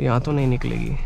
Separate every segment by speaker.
Speaker 1: यहाँ तो नहीं निकलेगी।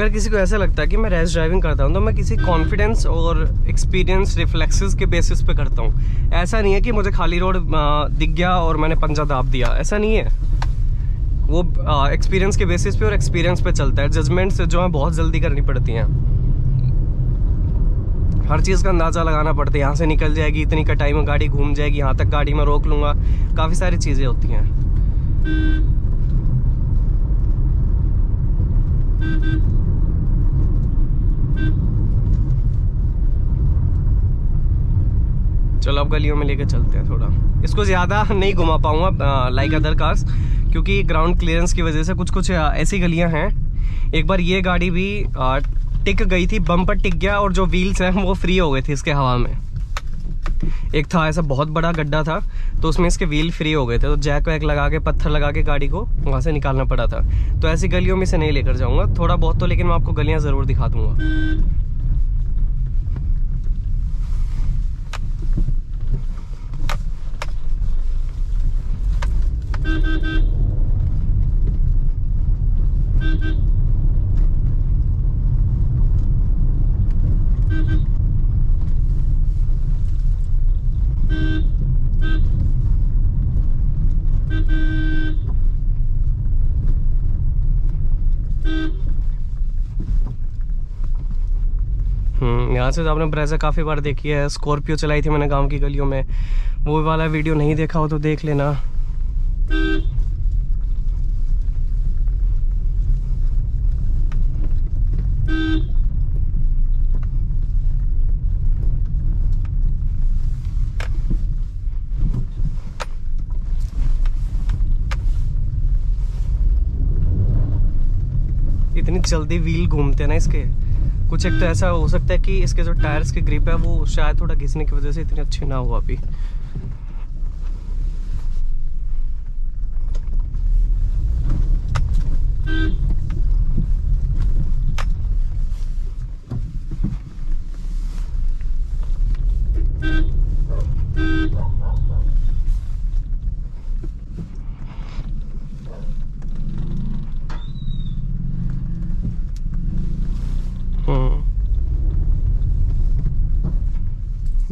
Speaker 1: अगर किसी को ऐसा लगता है कि मैं रैश ड्राइविंग करता हूँ तो मैं किसी कॉन्फिडेंस और एक्सपीरियंस रिफ्लेक्सेस के बेसिस पे करता हूँ। ऐसा नहीं है कि मुझे खाली रोड दिख गया और मैंने पंजा दाब दिया। ऐसा नहीं है। वो एक्सपीरियंस के बेसिस पे और एक्सपीरियंस पे चलता है। जजमेंट जो है, बहुत जल्दी करनी पड़ती हैं। हर चीज़ का अंदाज़ा लगाना पड़ता है। यहाँ से निकल जाएगी, इतनी कटाई में गाड़ी घूम जाएगी, यहाँ तक गाड़ी में रोक लूँगा। काफ़ी सारी चीज़ें होती हैं। चलो अब गलियों में लेके चलते हैं थोड़ा। इसको ज़्यादा नहीं घुमा पाऊँगा लाइक अदर कार्स क्योंकि ग्राउंड क्लियरेंस की वजह से कुछ कुछ ऐसी गलियाँ हैं। एक बार ये गाड़ी भी आ, टिक गई थी बम पर टिक गया और जो व्हील्स हैं वो फ्री हो गए थे इसके हवा में। एक था ऐसा बहुत बड़ा गड्ढा था तो उसमें इसके व्हील फ्री हो गए थे। तो जैक वैक लगा के पत्थर लगा के गाड़ी को वहाँ से निकालना पड़ा था। तो ऐसी गलियों में से नहीं लेकर जाऊँगा। थोड़ा बहुत तो लेकिन मैं आपको गलियाँ ज़रूर दिखा दूँगा। यहाँ से तो आपने ब्रेजा काफ़ी बार देखी है। स्कॉर्पियो चलाई थी मैंने गाँव की गलियों में। वो वाला वीडियो नहीं देखा हो तो देख लेना। इतनी जल्दी व्हील घूमते हैं ना इसके। कुछ एक तो ऐसा हो सकता है कि इसके जो टायर्स की ग्रिप है, वो शायद थोड़ा घिसने की वजह से इतनी अच्छी ना हो अभी।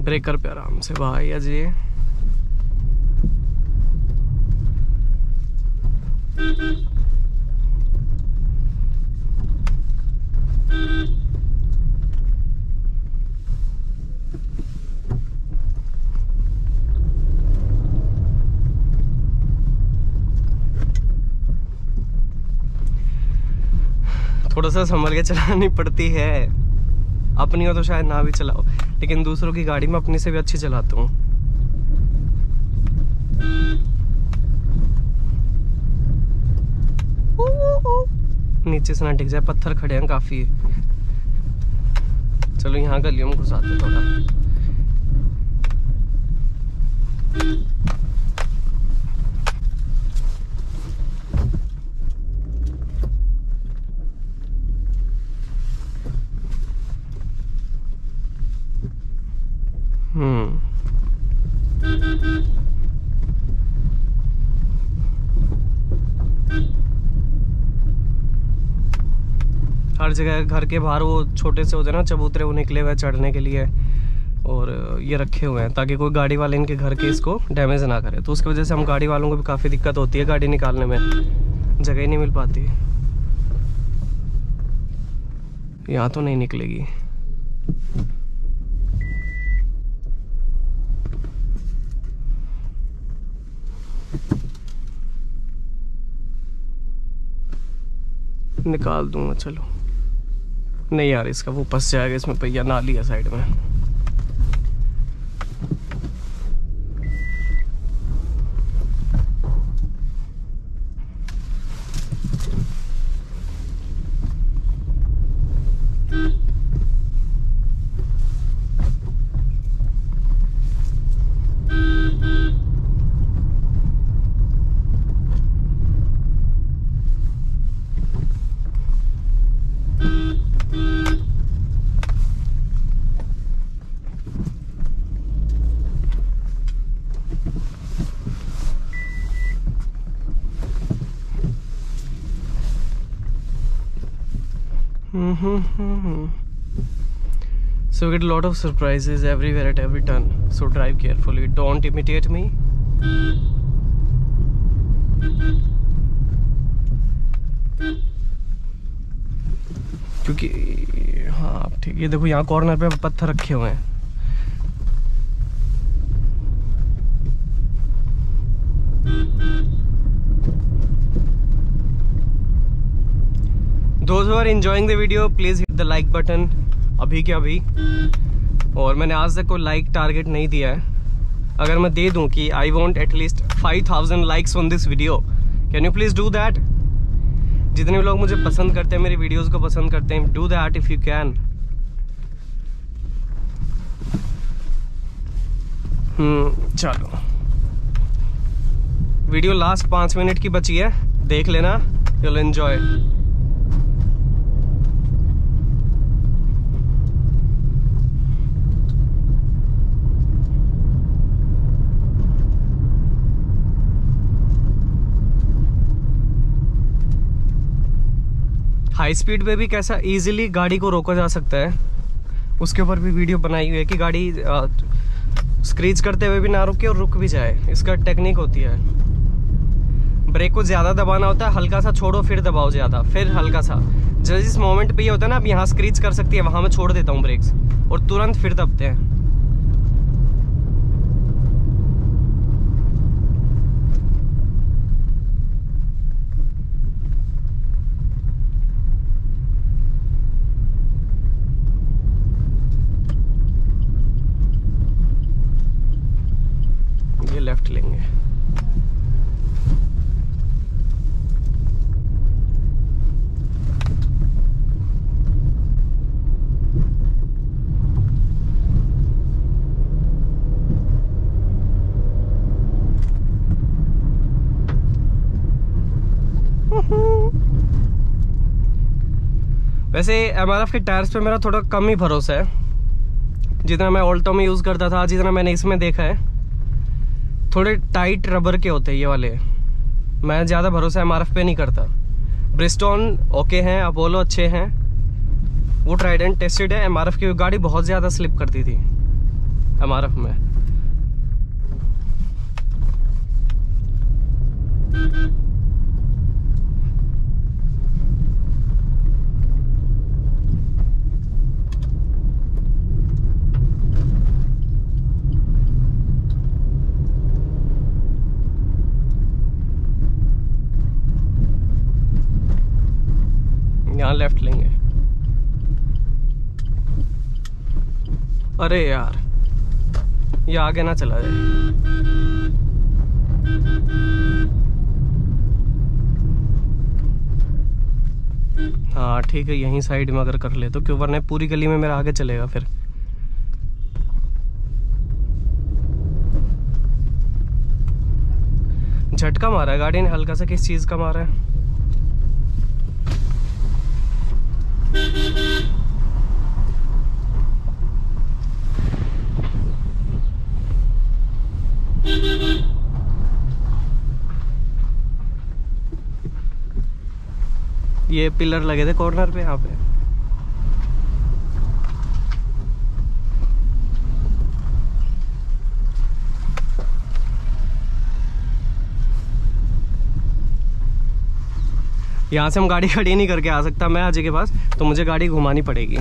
Speaker 1: ब्रेकर पे आराम से। भाई अजय थोड़ा सा संभल के चलानी पड़ती है। अपनी हो तो शायद ना भी चलाओ। लेकिन दूसरों की गाड़ी में अपनी से भी अच्छी चलाता हूँ। नीचे से ना टिक जाए, पत्थर खड़े हैं काफ़ी। चलो यहाँ गलियों में घुसाते थोड़ा। हर जगह घर के बाहर वो छोटे से होते हैं ना चबूतरे, वो निकले हुए चढ़ने के लिए और ये रखे हुए हैं ताकि कोई गाड़ी वाले इनके घर के इसको डैमेज ना करे। तो उसकी वजह से हम गाड़ी वालों को भी काफ़ी दिक्कत होती है गाड़ी निकालने में। जगह ही नहीं मिल पाती। यहाँ तो नहीं निकलेगी। निकाल दूँगा, चलो। नहीं यार इसका वो फंस जाएगा इसमें पहिया नाली है साइड में। So we get a lot of surprises everywhere at every turn. So drive carefully. Don't imitate me. क्योंकि हाँ ठीक ये देखो यहाँ कॉर्नर पे पत्थर रखे हुए हैं who are enjoying the video, please hit the like button. अभी के अभी। और मैंने आज तक कोई लाइक टारगेट नहीं दिया है। अगर मैं दे दूँ कि I want at least five thousand likes on this video can you please do that जितने लोग मुझे पसंद करते हैं, मेरी वीडियोस को पसंद करते हैं do that if you can चलो। वीडियो लास्ट पाँच मिनट की बची है। देख लेना। यूल एंजॉय हाई स्पीड पे भी कैसा इजीली गाड़ी को रोका जा सकता है। उसके ऊपर भी वीडियो बनाई हुई है कि गाड़ी स्क्रीच करते हुए भी ना रुके और रुक भी जाए। इसका टेक्निक होती है। ब्रेक को ज़्यादा दबाना होता है हल्का सा छोड़ो, फिर दबाओ ज़्यादा, फिर हल्का सा जब जिस मोमेंट पे ये होता है ना अब यहाँ स्क्रीच कर सकती है, वहाँ मैं छोड़ देता हूँ ब्रेक्स और तुरंत फिर दबते हैं लेफ़्ट लेंगे वैसे एमआरएफ के टायर्स पे मेरा थोड़ा कम ही भरोसा है। जितना मैं ऑल्टो में यूज़ करता था, जितना मैंने इसमें देखा है, थोड़े टाइट रबर के होते हैं ये वाले। मैं ज़्यादा भरोसा एमआरएफ पे नहीं करता। ब्रिस्टोन ओके हैं अपोलो अच्छे हैं। वो ट्राइड एंड टेस्टेड है। एमआरएफ की गाड़ी बहुत ज़्यादा स्लिप करती थी एमआरएफ में। यहाँ लेफ़्ट लेंगे। अरे यार, ये आगे ना चला जाए। हाँ ठीक है, यहीं साइड में अगर कर ले तो क्यों? वरना पूरी गली में मेरा आगे चलेगा फिर। झटका मारा है, गाड़ी ने हल्का सा किस चीज़ का मारा है? ये पिलर लगे थे कॉर्नर पे यहाँ पे। यहाँ से हम गाड़ी खड़ी नहीं करके आ सकता, मैं अजय के पास तो मुझे गाड़ी घुमानी पड़ेगी।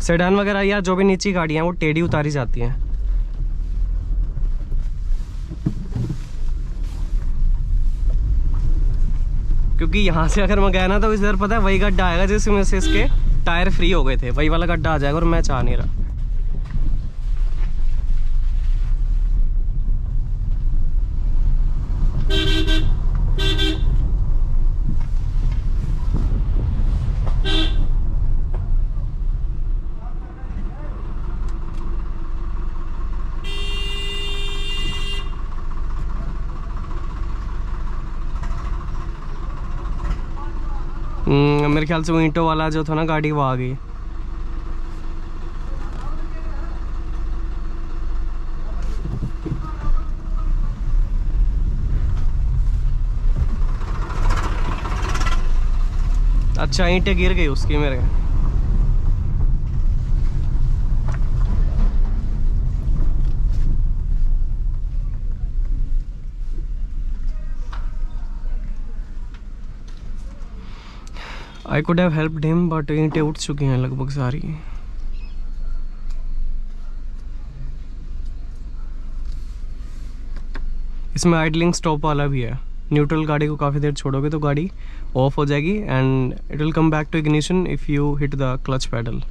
Speaker 1: सेडान वगैरह या जो भी नीचे गाड़ियाँ वो टेढ़ी उतारी जाती हैं। क्योंकि यहाँ से अगर मैं गया ना तो इधर पता है वही गड्ढा आएगा जिसमें से इसके टायर फ्री हो गए थे, वही वाला गड्ढा आ जाएगा और मैं चाह नहीं रहा। हम्म, मेरे ख्याल से वो ईंटों वाला जो था ना गाड़ी वो आ गई। अच्छा ईंटें गिर गई उसकी मेरे। I could have him but ईंटें उठ चुकी हैं लगभग सारी। इसमें आइडलिंग स्टॉप वाला भी है। न्यूट्रल गाड़ी को काफ़ी देर छोड़ोगे तो गाड़ी ऑफ़ हो जाएगी and it will come back to ignition if you hit the clutch pedal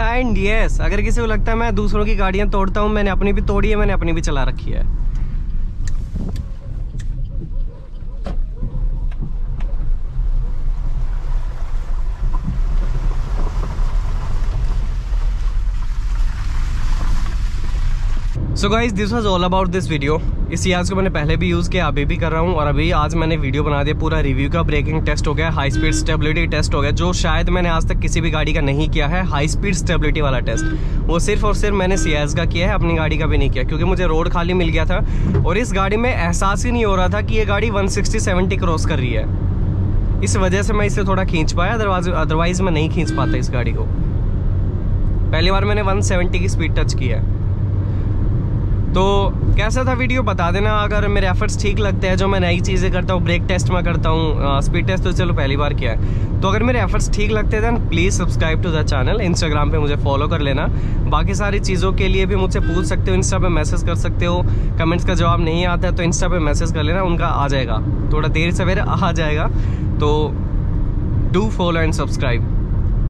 Speaker 1: and yes yes, अगर किसी को लगता है मैं दूसरों की गाड़ियाँ तोड़ता हूँ मैंने अपनी भी तोड़ी है मैंने अपनी भी चला रखी है। So guys this was all about this video इस याज को मैंने पहले भी यूज़ किया, अभी भी कर रहा हूँ और अभी आज मैंने वीडियो बना दिया, पूरा रिव्यू का ब्रेकिंग टेस्ट हो गया हाई स्पीड स्टेबिलिटी टेस्ट हो गया, जो शायद मैंने आज तक किसी भी गाड़ी का नहीं किया है हाई स्पीड स्टेबिलिटी वाला टेस्ट वो सिर्फ़ और सिर्फ़ मैंने सी का किया है, अपनी गाड़ी का भी नहीं किया, क्योंकि मुझे रोड खाली मिल गया था और इस गाड़ी में एहसास ही नहीं हो रहा था कि ये गाड़ी वन सिक्सटी क्रॉस कर रही है। इस वजह से मैं इसे थोड़ा खींच पाया अदरवाइज़ अदरवाइज़ मैं नहीं खींच पाता इस गाड़ी को। पहली बार मैंने 170 की स्पीड टच किया है। तो कैसा था वीडियो बता देना, अगर मेरे एफर्ट्स ठीक लगते हैं, जो मैं नई चीज़ें करता हूँ ब्रेक टेस्ट में करता हूँ स्पीड टेस्ट तो चलो पहली बार किया है। तो अगर मेरे एफर्ट्स ठीक लगते हैं please subscribe to the channel Instagram पे मुझे फॉलो कर लेना। बाकी सारी चीज़ों के लिए भी मुझसे पूछ सकते हो इंस्टा पे मैसेज कर सकते हो। कमेंट्स का जवाब नहीं आता तो इंस्टा पे मैसेज कर लेना, उनका आ जाएगा। थोड़ा देर सवेरे आ जाएगा। तो डू फॉलो एंड सब्सक्राइब